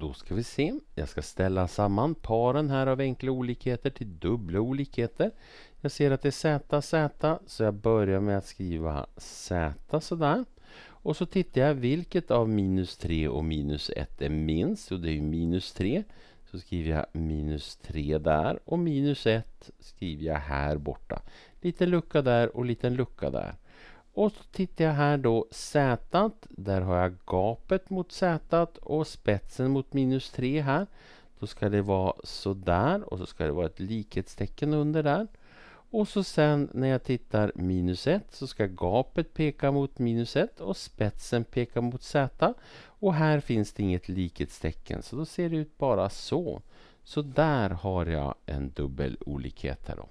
då ska vi se. Jag ska ställa samman paren här av enkla olikheter till dubbla olikheter. Jag ser att det är z, z, så jag börjar med att skriva z sådär. Och så tittar jag vilket av minus 3 och minus 1 är minst. Och det är ju minus 3. Så skriver jag minus 3 där och minus 1 skriver jag här borta. Liten lucka där och liten lucka där. Och så tittar jag här då Z. Där har jag gapet mot Z och spetsen mot minus 3 här. Då ska det vara så där och så ska det vara ett likhetstecken under där. Och så sen när jag tittar minus 1 så ska gapet peka mot minus 1 och spetsen peka mot Z. Och här finns det inget likhetstecken så då ser det ut bara så. Så där har jag en dubbel olikhet här då.